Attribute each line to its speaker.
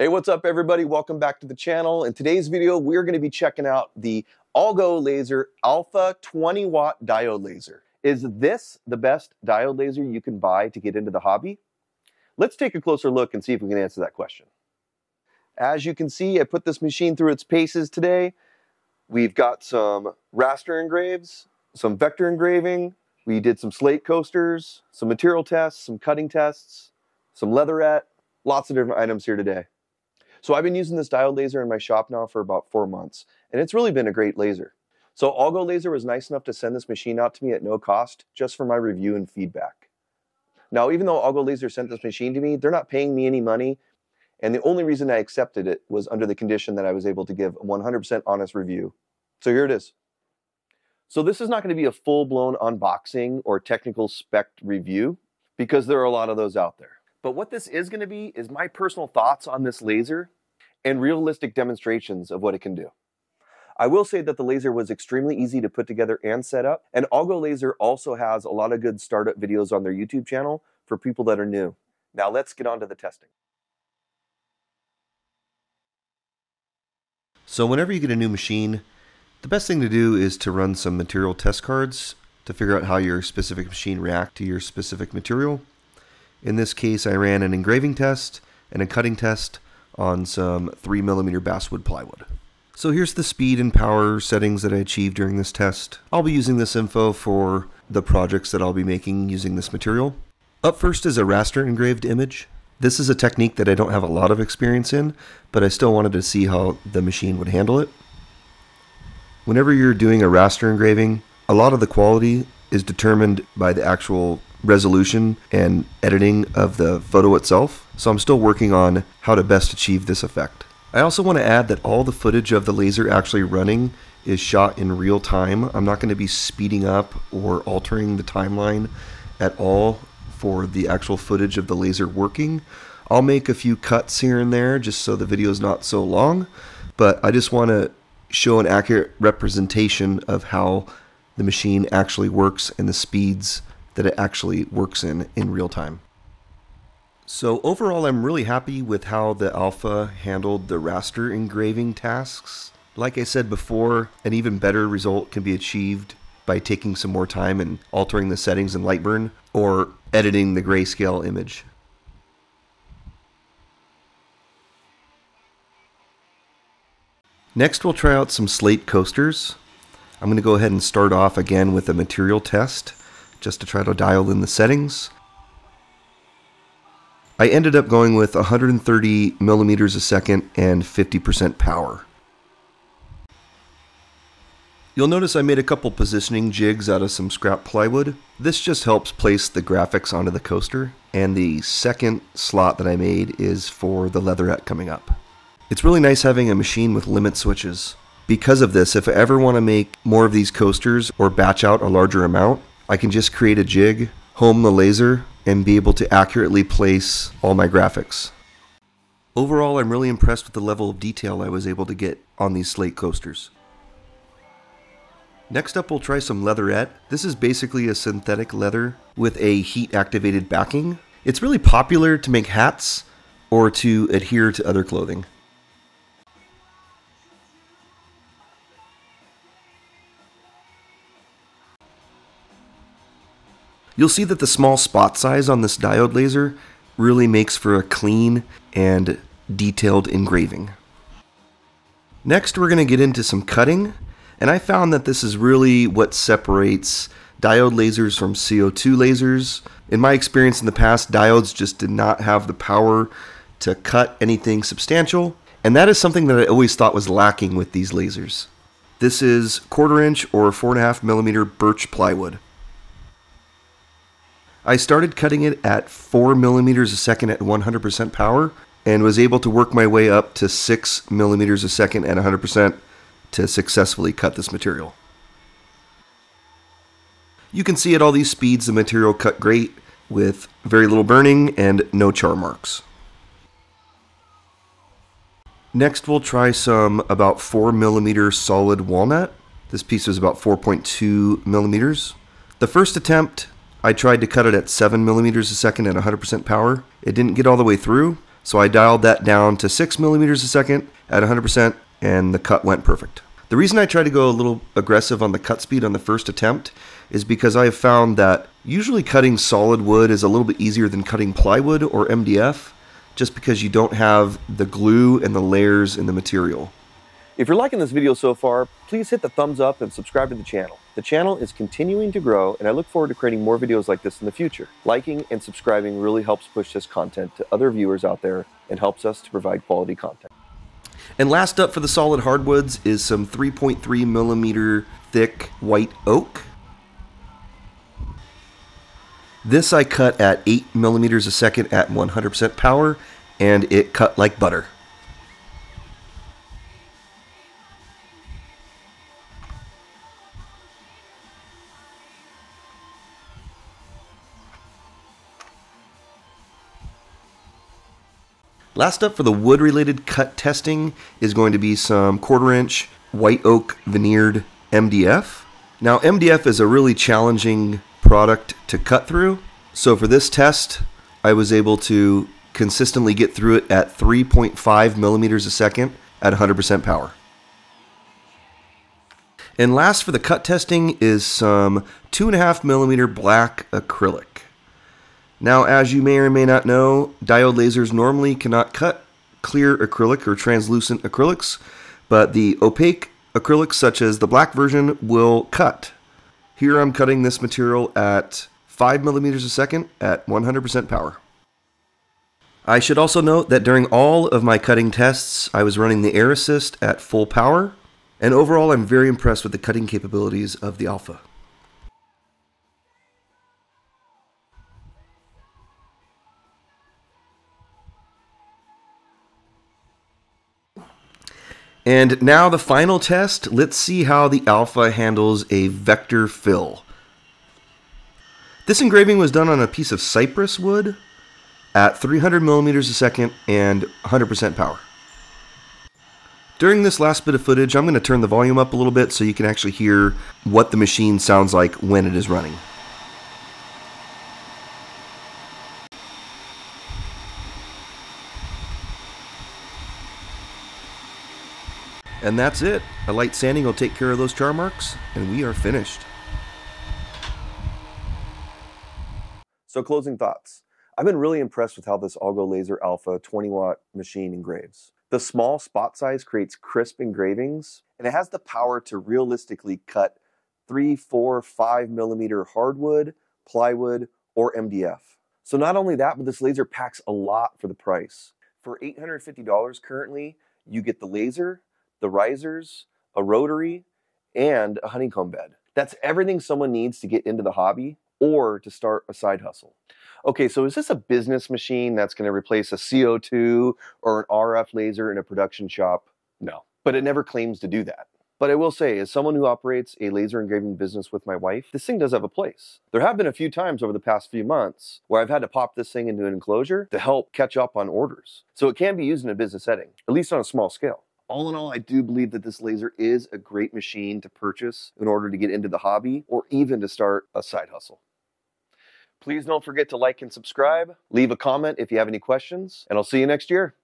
Speaker 1: Hey, what's up everybody? Welcome back to the channel. In today's video, we're gonna be checking out the Algo Laser Alpha 20 watt diode laser. Is this the best diode laser you can buy to get into the hobby? Let's take a closer look and see if we can answer that question. As you can see, I put this machine through its paces today. We've got some raster engraves, some vector engraving, we did some slate coasters, some material tests, some cutting tests, some leatherette, lots of different items here today. So I've been using this diode laser in my shop now for about four months, and it's really been a great laser. So Algo Laser was nice enough to send this machine out to me at no cost, just for my review and feedback. Now, even though Algo Laser sent this machine to me, they're not paying me any money, and the only reason I accepted it was under the condition that I was able to give a 100% honest review. So here it is. So this is not going to be a full-blown unboxing or technical spec review, because there are a lot of those out there. But what this is going to be is my personal thoughts on this laser and realistic demonstrations of what it can do. I will say that the laser was extremely easy to put together and set up, and Algo Laser also has a lot of good startup videos on their YouTube channel for people that are new. Now let's get on to the testing.
Speaker 2: So whenever you get a new machine, the best thing to do is to run some material test cards to figure out how your specific machine react to your specific material. In this case, I ran an engraving test and a cutting test on some 3mm basswood plywood. So here's the speed and power settings that I achieved during this test. I'll be using this info for the projects that I'll be making using this material. Up first is a raster engraved image. This is a technique that I don't have a lot of experience in, but I still wanted to see how the machine would handle it. Whenever you're doing a raster engraving, a lot of the quality is determined by the actual resolution and editing of the photo itself, so I'm still working on how to best achieve this effect. I also want to add that all the footage of the laser actually running is shot in real time. I'm not going to be speeding up or altering the timeline at all for the actual footage of the laser working. I'll make a few cuts here and there just so the video is not so long, but I just want to show an accurate representation of how the machine actually works and the speeds that it actually works in in real time. So overall, I'm really happy with how the Alpha handled the raster engraving tasks. Like I said before, an even better result can be achieved by taking some more time and altering the settings in Lightburn or editing the grayscale image. Next, we'll try out some slate coasters. I'm going to go ahead and start off again with a material test just to try to dial in the settings. I ended up going with 130 millimeters a second and 50% power. You'll notice I made a couple positioning jigs out of some scrap plywood. This just helps place the graphics onto the coaster. And the second slot that I made is for the leatherette coming up. It's really nice having a machine with limit switches. Because of this, if I ever want to make more of these coasters or batch out a larger amount, I can just create a jig, home the laser, and be able to accurately place all my graphics. Overall, I'm really impressed with the level of detail I was able to get on these slate coasters. Next up, we'll try some leatherette. This is basically a synthetic leather with a heat activated backing. It's really popular to make hats or to adhere to other clothing. You'll see that the small spot size on this diode laser really makes for a clean and detailed engraving. Next we're going to get into some cutting and I found that this is really what separates diode lasers from CO2 lasers. In my experience in the past, diodes just did not have the power to cut anything substantial, and that is something that I always thought was lacking with these lasers. This is quarter inch or four and a half millimeter birch plywood. I started cutting it at 4 millimeters a second at 100% power and was able to work my way up to 6 millimeters a second at 100% to successfully cut this material. You can see at all these speeds the material cut great with very little burning and no char marks. Next we'll try some about 4 millimeter solid walnut. This piece was about 4.2 millimeters. The first attempt I tried to cut it at 7 millimeters a second at 100% power. It didn't get all the way through, So I dialed that down to 6 millimeters a second at 100%, and the cut went perfect. The reason I try to go a little aggressive on the cut speed on the first attempt is because I have found that usually cutting solid wood is a little bit easier than cutting plywood or MDF, just because you don't have the glue and the layers in the material.
Speaker 1: If you're liking this video so far, please hit the thumbs up and subscribe to the channel. The channel is continuing to grow and I look forward to creating more videos like this in the future. Liking and subscribing really helps push this content to other viewers out there and helps us to provide quality content.
Speaker 2: And last up for the solid hardwoods is some 3.3 millimeter thick white oak. This I cut at 8 millimeters a second at 100% power and it cut like butter. Last up for the wood related cut testing is going to be some quarter inch white oak veneered MDF. Now MDF is a really challenging product to cut through. So for this test, I was able to consistently get through it at 3.5 millimeters a second at 100% power. And last for the cut testing is some 2.5 millimeter black acrylic. Now, as you may or may not know, diode lasers normally cannot cut clear acrylic or translucent acrylics, but the opaque acrylics, such as the black version, will cut. Here I'm cutting this material at 5 millimeters a second at 100% power. I should also note that during all of my cutting tests, I was running the Air Assist at full power, and overall I'm very impressed with the cutting capabilities of the Alpha. And now the final test. Let's see how the Alpha handles a vector fill. This engraving was done on a piece of cypress wood at 300 millimeters a second and 100% power. During this last bit of footage, I'm going to turn the volume up a little bit so you can actually hear what the machine sounds like when it is running. And that's it. A light sanding will take care of those char marks, and we are finished.
Speaker 1: So closing thoughts. I've been really impressed with how this Algo Laser Alpha 20 watt machine engraves. The small spot size creates crisp engravings, and it has the power to realistically cut three, four, five millimeter hardwood, plywood, or MDF. So not only that, but this laser packs a lot for the price. For $850 currently, you get the laser, the risers, a rotary, and a honeycomb bed. That's everything someone needs to get into the hobby or to start a side hustle. Okay, so is this a business machine that's going to replace a CO2 or an RF laser in a production shop? No, but it never claims to do that. But I will say, as someone who operates a laser engraving business with my wife, this thing does have a place. There have been a few times over the past few months where I've had to pop this thing into an enclosure to help catch up on orders. So it can be used in a business setting, at least on a small scale all in all, I do believe that this laser is a great machine to purchase in order to get into the hobby or even to start a side hustle. Please don't forget to like and subscribe. Leave a comment if you have any questions, and I'll see you next year.